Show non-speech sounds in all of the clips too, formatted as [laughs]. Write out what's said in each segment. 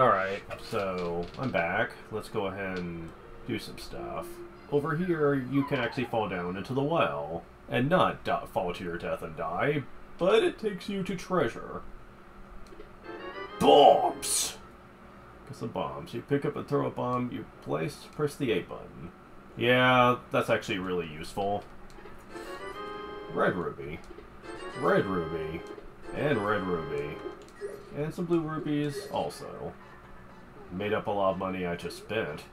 Alright, so I'm back. Let's go ahead and do some stuff. Over here, you can actually fall down into the well. And not fall to your death and die, but it takes you to treasure. Bombs! Get some bombs. You pick up and throw a bomb, you place, press the A button. Yeah, that's actually really useful. Red ruby. Red ruby. And red ruby. And some blue rubies also. Made up a lot of money I just spent.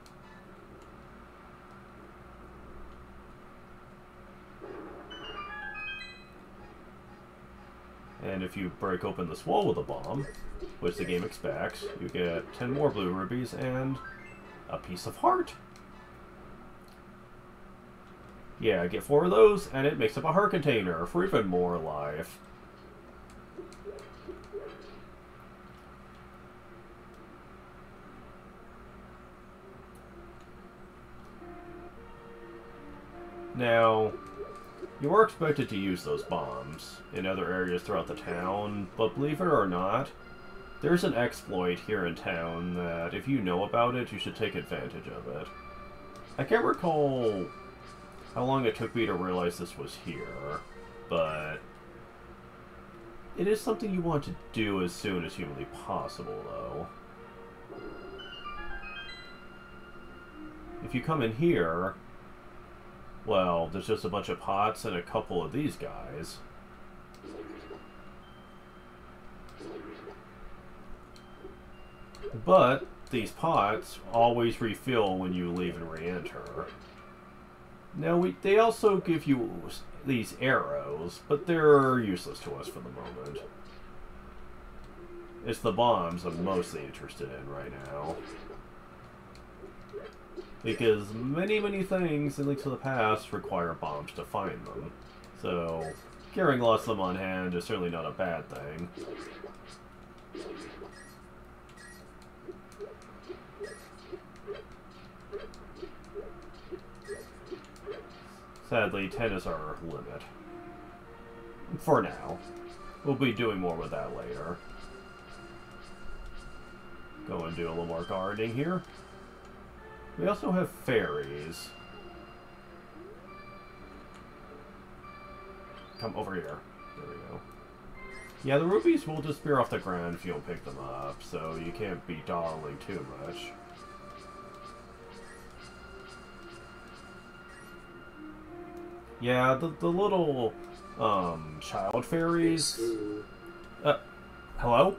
And if you break open this wall with a bomb, which the game expects, you get 10 more blue rubies and a piece of heart. Yeah, I get four of those, and it makes up a heart container for even more life. Now, you are expected to use those bombs in other areas throughout the town, but believe it or not, there's an exploit here in town that if you know about it, you should take advantage of it. I can't recall how long it took me to realize this was here, but it is something you want to do as soon as humanly possible, though. If you come in here, well, there's just a bunch of pots and a couple of these guys. But these pots always refill when you leave and re-enter. Now, we, they also give you these arrows, but they're useless to us for the moment. It's the bombs I'm mostly interested in right now. Because many, many things in Links to the Past require bombs to find them. So, carrying lots of them on hand is certainly not a bad thing. Sadly, 10 is our limit. For now. We'll be doing more with that later. Go and do a little more gardening here. We also have fairies. Come over here. There we go. Yeah, the rubies will disappear off the ground if you don't pick them up, so you can't be dawdling too much. Yeah, the, the little um, child fairies... Uh, hello?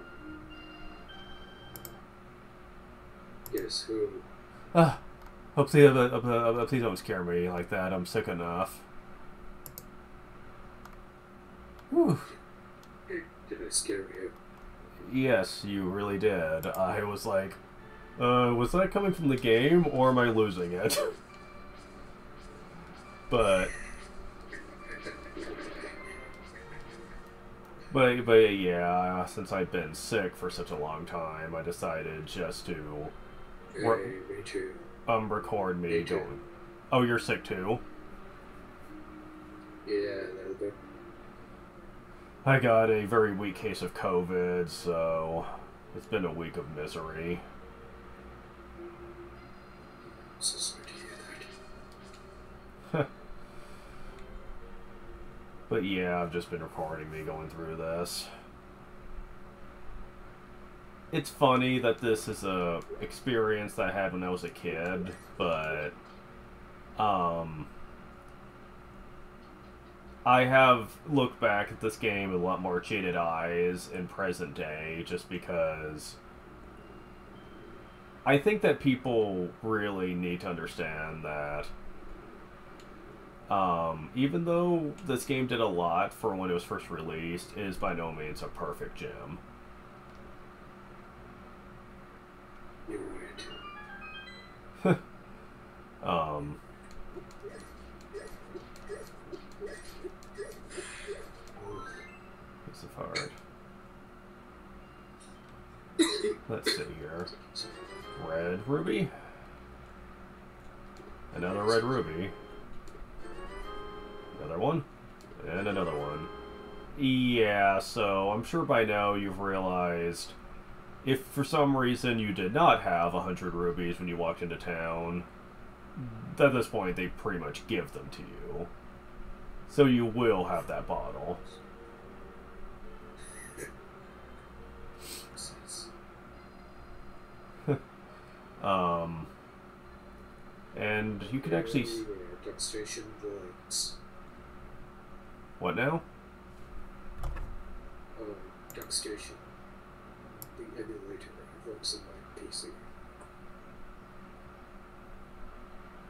Yes, who? Uh, Please, uh, uh, please don't scare me like that. I'm sick enough. Whew. Did I scare you? Yes, you really did. I was like, uh, was that coming from the game, or am I losing it? [laughs] but... But, but yeah, since I've been sick for such a long time, I decided just to... Hey, me too um, record me, going. Oh, you're sick too. Yeah, bit. I got a very weak case of COVID, so it's been a week of misery. So sorry to hear that. [laughs] but yeah, I've just been recording me going through this it's funny that this is a experience that I had when I was a kid, but um I have looked back at this game with a lot more jaded eyes in present day just because I think that people really need to understand that um, even though this game did a lot for when it was first released, it is by no means a perfect gem. Um. Piece of heart. Let's see here. Red ruby. Another red ruby. Another one. And another one. Yeah, so I'm sure by now you've realized if for some reason you did not have a hundred rubies when you walked into town, at this point they pretty much give them to you. So you will have that bottle. [laughs] Um, and you can actually. What now? DuckStation. The emulator works on my PC.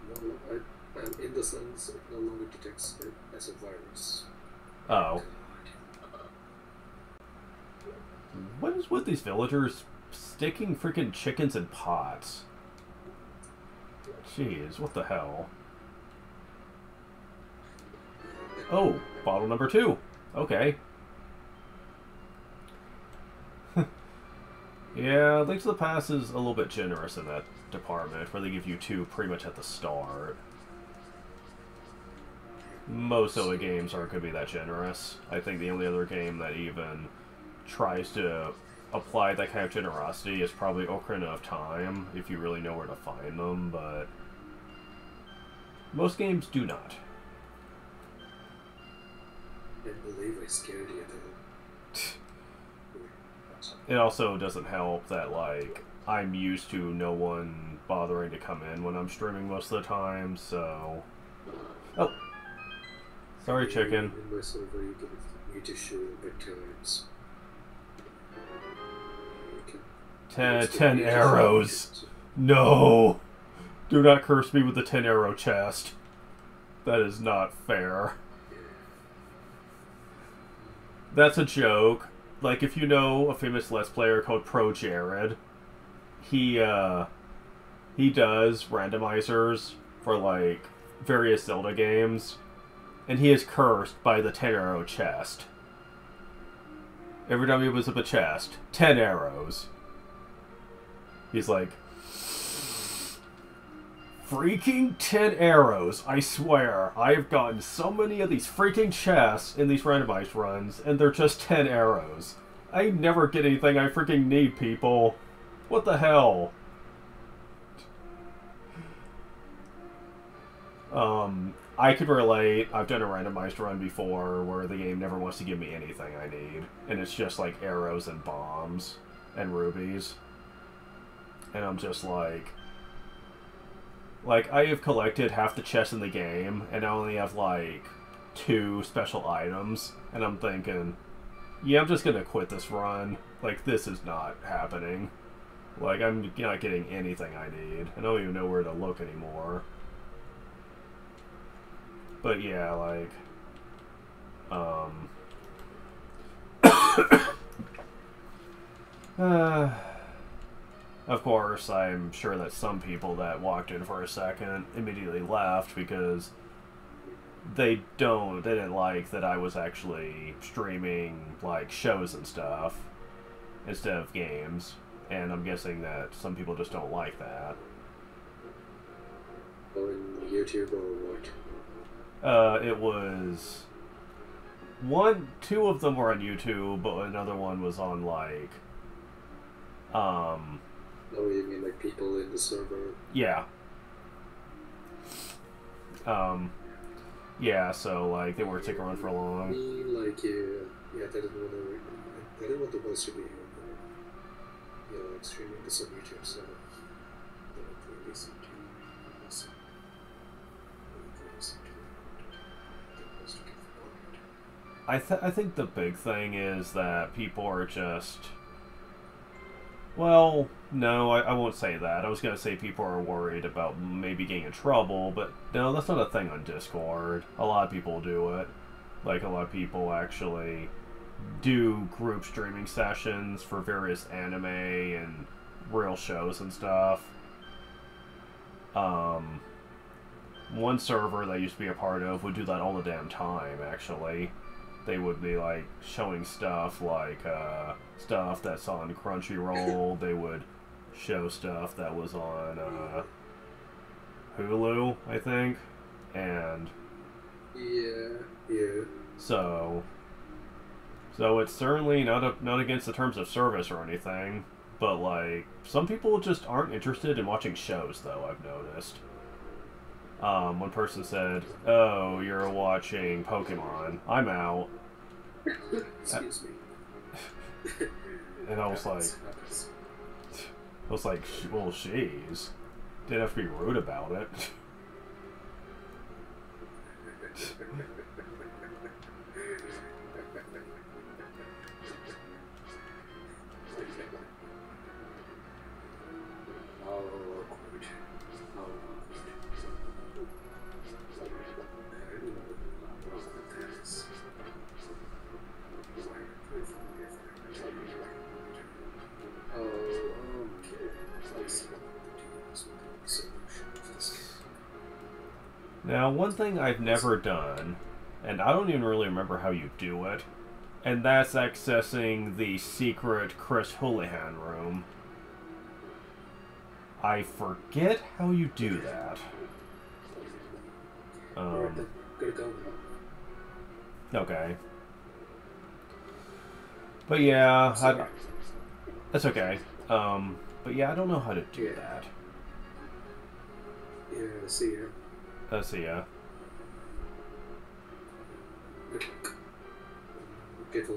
No, I, I'm in the sense it no longer detects it as a virus. Oh. What is with these villagers sticking freaking chickens in pots? Jeez, what the hell? Oh, bottle number two. Okay. Yeah, Link to the Past is a little bit generous in that department, where they give you two pretty much at the start. Most of the games aren't going to be that generous. I think the only other game that even tries to apply that kind of generosity is probably Ocarina of Time, if you really know where to find them, but most games do not. Didn't believe I scared you. It also doesn't help that, like, I'm used to no one bothering to come in when I'm streaming most of the time, so. Oh! Sorry, chicken. Server, you can need to show bedtimes. You can- Ten, ten arrows! No! Do not curse me with the ten arrow chest. That is not fair. That's a joke. Like, if you know a famous Let's Player called Pro Jared, he, uh, he does randomizers for, like, various Zelda games, and he is cursed by the 10 arrow chest. Every time he opens up a chest, 10 arrows. He's like, freaking 10 arrows. I swear, I've gotten so many of these freaking chests in these randomized runs, and they're just 10 arrows. I never get anything I freaking need, people. What the hell? Um, I could relate. I've done a randomized run before where the game never wants to give me anything I need, and it's just like arrows and bombs and rubies. And I'm just like, like I have collected half the chests in the game, and I only have like two special items, and I'm thinking, yeah, I'm just gonna quit this run. Like this is not happening. Like I'm not getting anything I need. I don't even know where to look anymore. But yeah, like, um, [coughs] [coughs] uh, of course, I'm sure that some people that walked in for a second immediately left because they don't, they didn't like that I was actually streaming, like, shows and stuff instead of games. And I'm guessing that some people just don't like that. On YouTube or what? Uh, it was one, two of them were on YouTube, but another one was on like, um, Oh, you mean like people in the server? yeah, um, yeah. So like they weren't sticking around for I long. mean, like, yeah, yeah, they didn't want to. They didn't want the boss to be, you know, like streaming this on YouTube, so they don't really seem to. They don't to. The to give the point. I th- I think the big thing is that people are just. Well, no, I, I won't say that. I was gonna say people are worried about maybe getting in trouble, but no, that's not a thing on Discord. A lot of people do it. Like a lot of people actually do group streaming sessions for various anime and real shows and stuff. Um, one server that I used to be a part of would do that all the damn time. Actually, they would be like showing stuff like uh, stuff that's on Crunchyroll. [laughs] they would show stuff that was on uh, Hulu, I think, and Yeah, yeah. so so it's certainly not a, not against the terms of service or anything. but like some people just aren't interested in watching shows. Though I've noticed. Um, one person said, "Oh, you're watching Pokemon. I'm out," Excuse me. [laughs] and I was like. I was like, "Well, jeez, didn't have to be rude about it." [laughs] one thing I've never done, and I don't even really remember how you do it, and that's accessing the secret Chris Houlihan room. I forget how you do that. Um, then, gotta go now. okay. But yeah, I, that's okay. Um, but yeah, I don't know how to do that. Yeah, see ya. Let's see, yeah.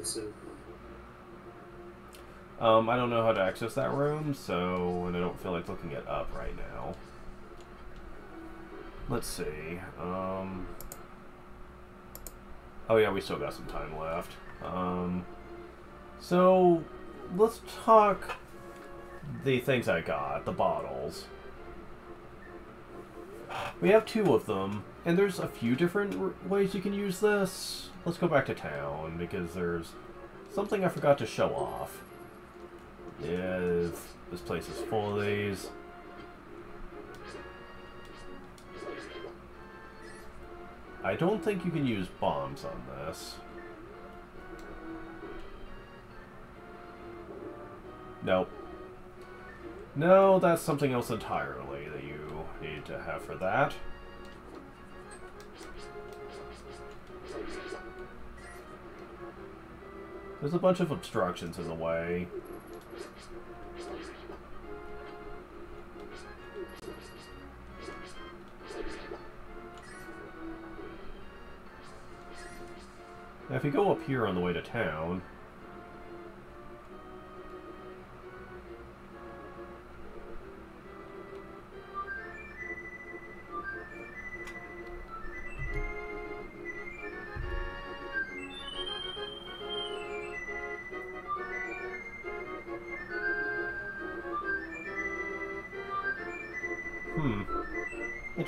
Soon. Um, I don't know how to access that room, so and I don't feel like looking it up right now. Let's see. Um. Oh yeah, we still got some time left. Um. So let's talk the things I got, the bottles. We have two of them, and there's a few different ways you can use this. Let's go back to town because there's something I forgot to show off. Yeah, this place is full of these. I don't think you can use bombs on this. Nope. No, that's something else entirely that you need to have for that. There's a bunch of obstructions in the way. Now, if you go up here on the way to town,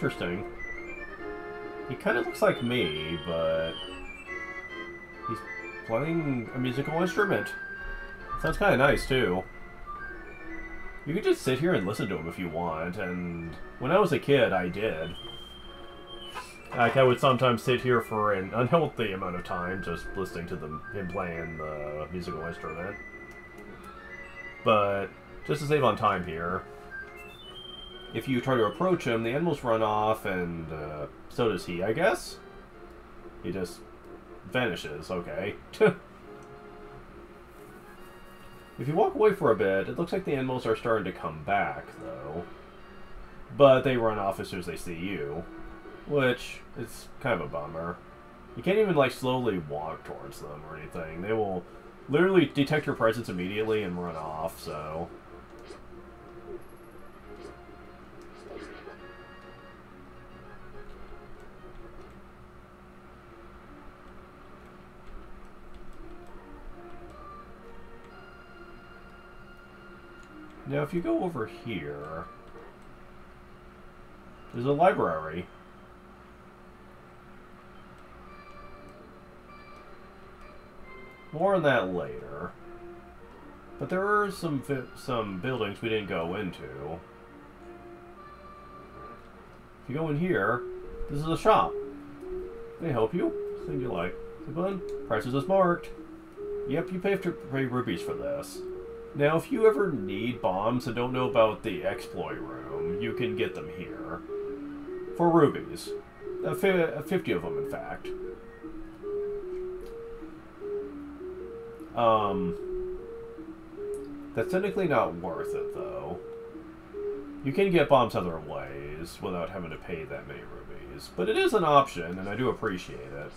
Interesting. He kind of looks like me, but he's playing a musical instrument. Sounds kind of nice, too. You could just sit here and listen to him if you want, and when I was a kid, I did. Like, I would sometimes sit here for an unhealthy amount of time just listening to them, him playing the musical instrument. But, just to save on time here, if you try to approach him, the animals run off, and uh, so does he, I guess? He just vanishes, okay. [laughs] if you walk away for a bit, it looks like the animals are starting to come back, though. But they run off as soon as they see you, which is kind of a bummer. You can't even, like, slowly walk towards them or anything. They will literally detect your presence immediately and run off, so... Now, if you go over here, there's a library. More on that later. But there are some some buildings we didn't go into. If you go in here, this is a shop. I help you? Thing you like? Button. Prices is marked. Yep, you pay to pay rubies for this. Now, if you ever need bombs and don't know about the exploit room, you can get them here. For rubies. Uh, fi- uh, 50 of them, in fact. Um, That's technically not worth it, though. You can get bombs other ways without having to pay that many rubies, but it is an option, and I do appreciate it.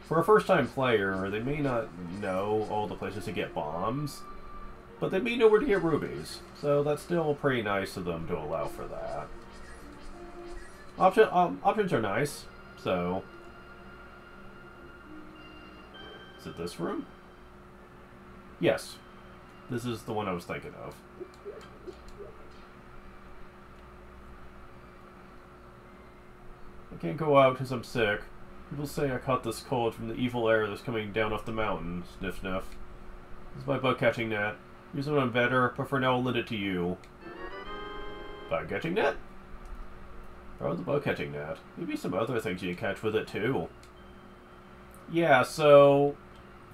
For a first-time player, they may not know all the places to get bombs, but they may know where to get rubies, so that's still pretty nice of them to allow for that. Option, um, options are nice, so... Is it this room? Yes. This is the one I was thinking of. I can't go out because I'm sick. People say I caught this cold from the evil air that's coming down off the mountain. Sniff, sniff. This is my bug catching net. Use when better, but for now I'll lend it to you. Bug catching net? Or the bug catching net. Maybe some other things you can catch with it too. Yeah, so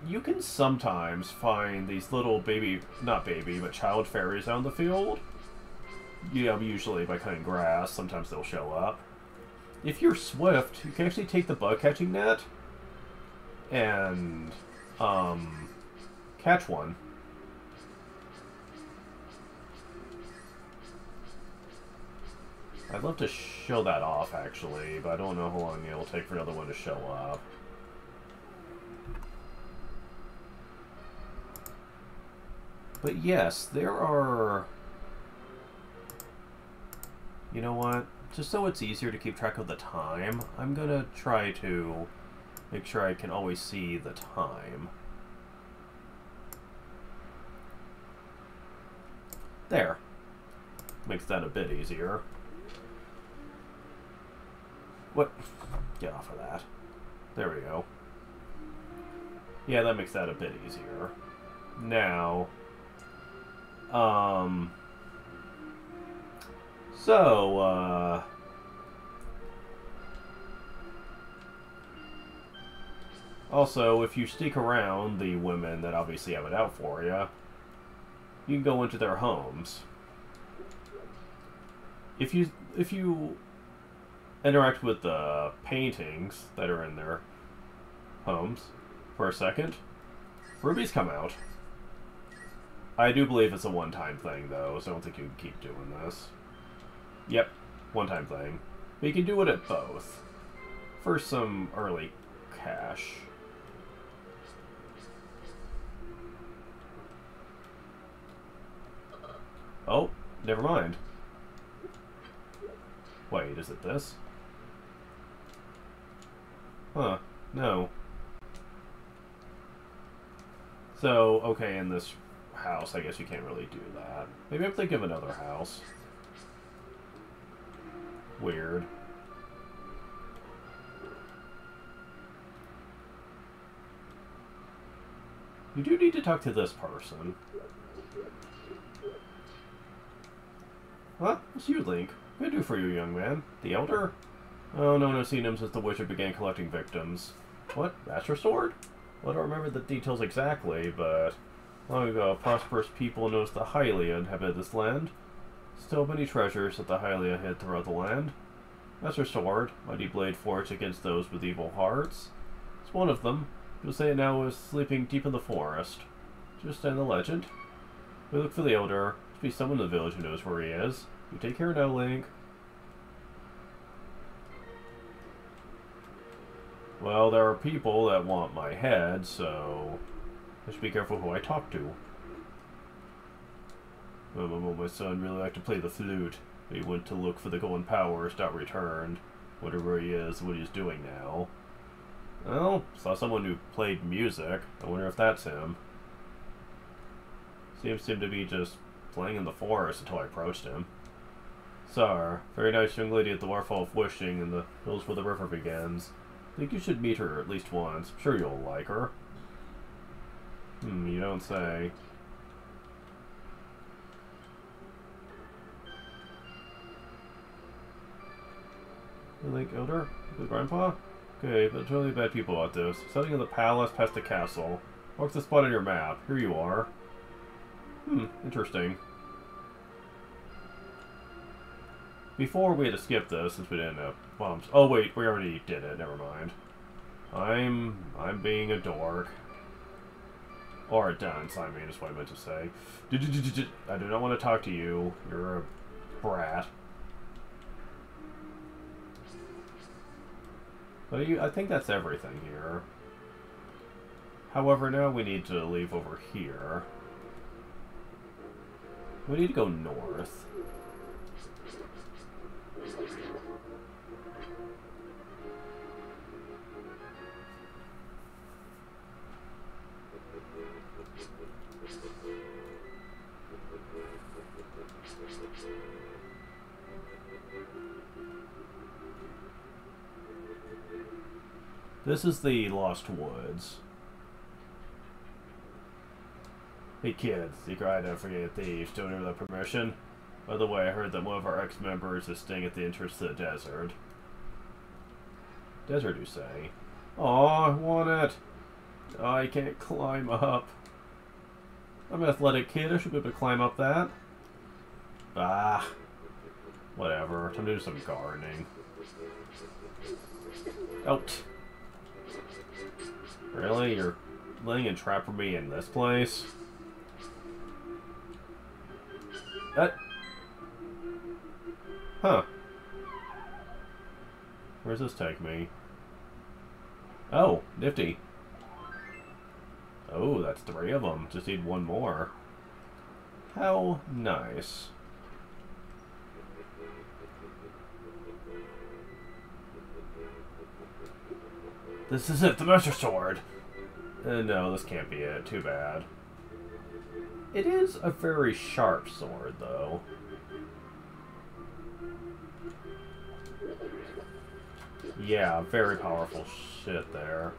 you can sometimes find these little baby, not baby, but child fairies out in the field. You know, usually by cutting grass, sometimes they'll show up. If you're swift, you can actually take the bug catching net and um, catch one. I'd love to show that off, actually, but I don't know how long it'll take for another one to show up. But yes, there are... You know what? Just so it's easier to keep track of the time, I'm gonna try to make sure I can always see the time. There. Makes that a bit easier. What? Get off of that. There we go. Yeah, that makes that a bit easier. Now, um, so, uh, also, if you stick around the women that obviously have it out for you, you can go into their homes. If you if you interact with the paintings that are in their homes for a second, rubies come out. I do believe it's a one-time thing, though, so I don't think you can keep doing this. Yep, one-time thing. You can do it at both. For some early cash. Oh, never mind. Wait, is it this? Huh, no. So, okay, in this house, I guess you can't really do that. Maybe I'm thinking of another house. Weird. You do need to talk to this person. What? It's you, Link. What do for you, young man? The Elder? Oh, no, no, seen him since the wizard began collecting victims. What? Master Sword? Well, I don't remember the details exactly, but Long ago, prosperous people noticed the Hylia inhabited this land. Still many treasures that the Hylia hid throughout the land. Master Sword, mighty blade forged against those with evil hearts. It's one of them. You'll say it now is sleeping deep in the forest. Just in the legend. We look for the Elder. Must be someone in the village who knows where he is. You take care now, Link. Well, there are people that want my head, so... I should be careful who I talk to. My son really liked to play the flute. He went to look for the golden powers, not returned. Whatever he is, what he's doing now. Well, saw someone who played music. I wonder if that's him. Seems to be just playing in the forest until I approached him. Sar, very nice young lady at the Waterfall of Wishing in the hills where the river begins. Think you should meet her at least once. I'm sure you'll like her. Hmm, you don't say. You think Elder? The grandpa? Okay, but totally bad people about this. Setting in the palace past the castle. Mark the spot on your map. Here you are. Hmm, interesting. Before we had to skip this, since we didn't have bombs. Oh wait, we already did it. Never mind. I'm I'm being a dork. Or a dunce, I mean, is what I meant to say. I do not want to talk to you. You're a brat. But you, I think that's everything here. However, now we need to leave over here. We need to go north. This is the Lost Woods. Hey kids, secret identification thieves, doing it without permission. By the way, I heard that one of our ex-members is staying at the entrance to the desert. Desert, you say? Aw, I want it. I can't climb up. I'm an athletic kid, I should be able to climb up that. Ah. Whatever, time to do some gardening. Out. Really? You're laying a trap for me in this place? That... Huh. Where's this take me? Oh, nifty. Oh, that's three of them. Just need one more. How nice. This is it, the Master Sword! Uh, no, this can't be it. Too bad. It is a very sharp sword, though. Yeah, very powerful shit there.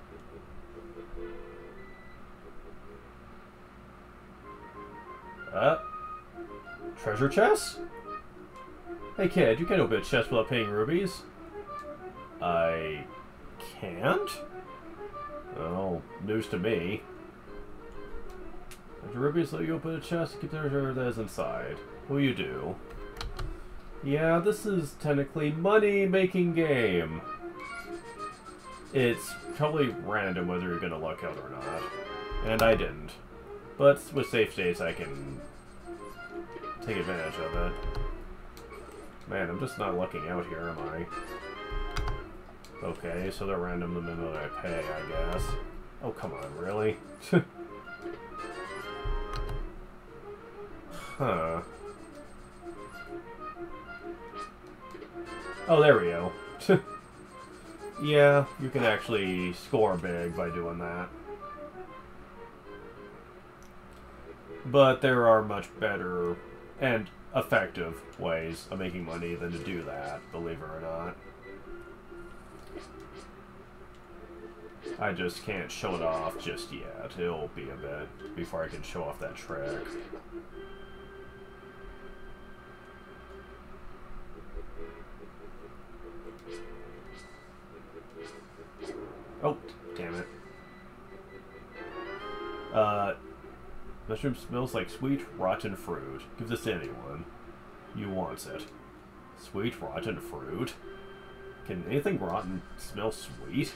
Uh, treasure chest? Hey kid, you can't open a chest without paying rubies. I can't? Oh, news to me. If rubies let you open a chest to keep the treasure that is inside. Will you do? Yeah, this is technically money-making game. It's probably random whether you're gonna luck out or not. And I didn't. But with save states, I can take advantage of it. Man, I'm just not lucking out here, am I? Okay, so they're random the minute I pay, I guess. Oh, come on, really? [laughs] huh. Oh, there we go. [laughs] yeah, you can actually score big by doing that. But there are much better and effective ways of making money than to do that, believe it or not. I just can't show it off just yet. It'll be a bit before I can show off that trick. Mushroom smells like sweet, rotten fruit. Give this to anyone. You wants it. Sweet, rotten fruit? Can anything rotten smell sweet?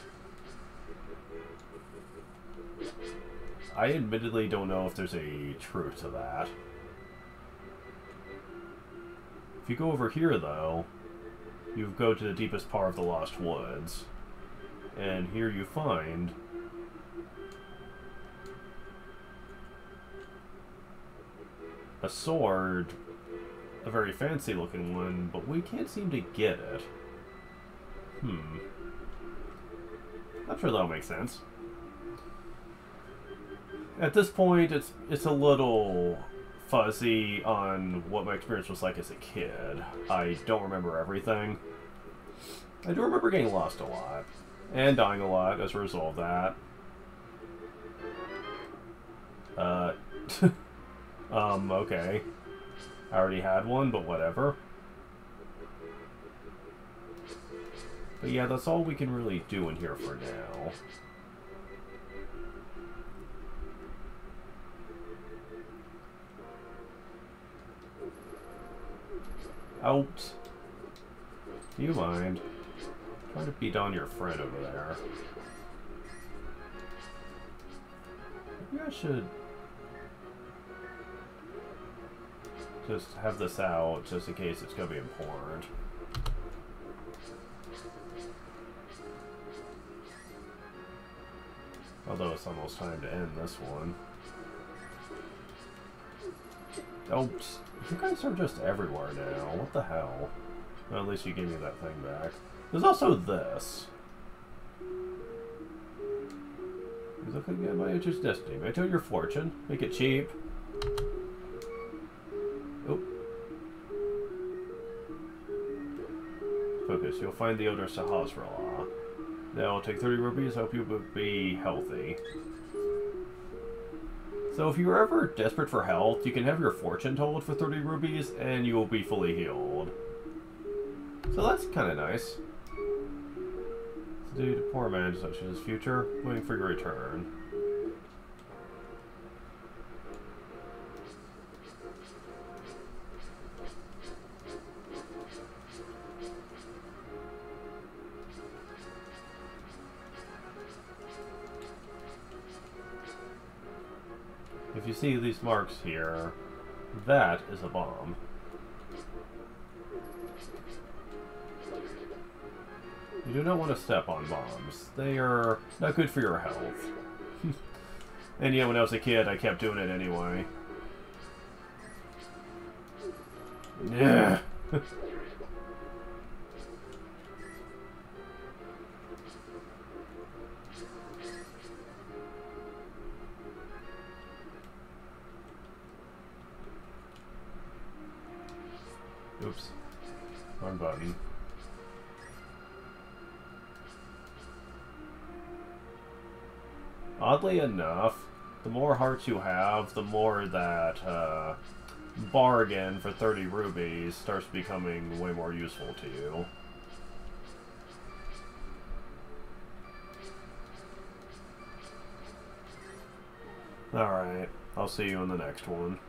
I admittedly don't know if there's a truth to that. If you go over here, though, you go to the deepest part of the Lost Woods. And here you find... A sword, a very fancy looking one, but we can't seem to get it. Hmm. Not sure that'll make sense at this point, it's it's a little fuzzy on what my experience was like as a kid. I don't remember everything. I do remember getting lost a lot and dying a lot as a result of that. Uh, [laughs] um, okay. I already had one, but whatever. But yeah, that's all we can really do in here for now. Out. Do you mind? Try to beat on your friend over there. Maybe I should Just have this out, just in case it's going to be important. Although it's almost time to end this one. Oh, you guys are just everywhere now. What the hell? Well, at least you gave me that thing back. There's also this. He's looking at my interest destiny. May I tell your fortune? Make it cheap. You'll find the Elder Sahasrahla. Now, I'll take 30 rupees. I hope you be healthy. So if you're ever desperate for health, you can have your fortune told for 30 rupees, and you will be fully healed. So that's kind of nice. Due to poor man such as his future, waiting for your return. See these marks here, that is a bomb. You do not want to step on bombs. They are not good for your health. [laughs] and yeah, when I was a kid, I kept doing it anyway. Yeah. [laughs] Oops. Wrong button. Oddly enough, the more hearts you have, the more that uh, bargain for 30 rubies starts becoming way more useful to you. Alright, I'll see you in the next one.